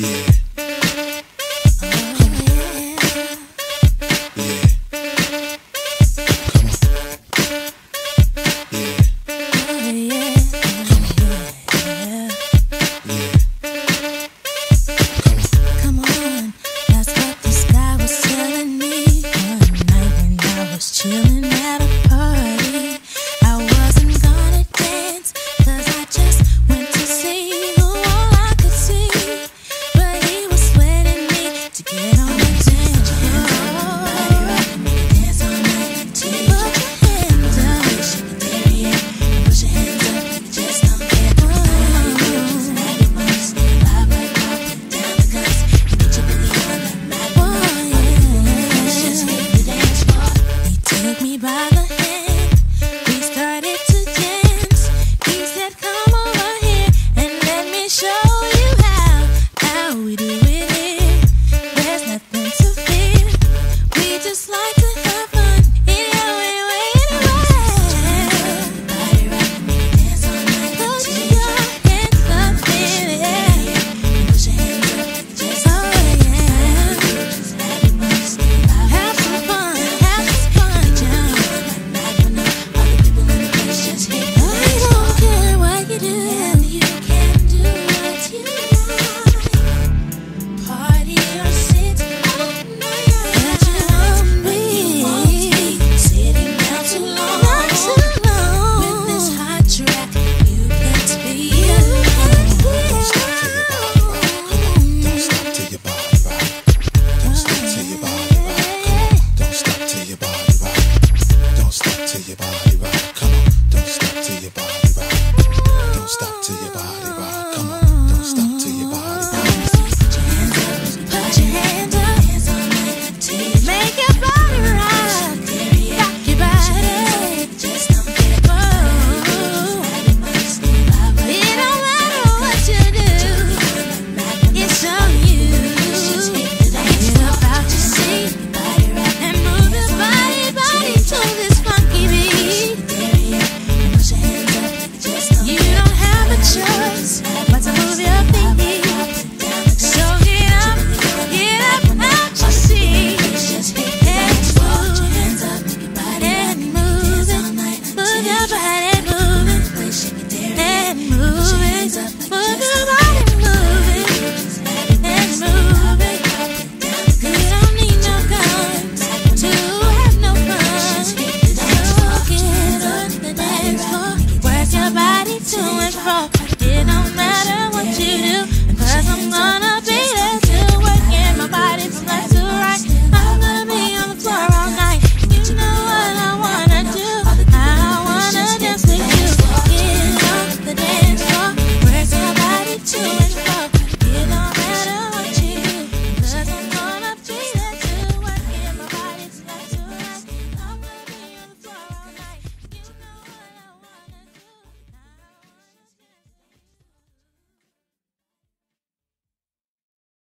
Yeah. stop to your body, body.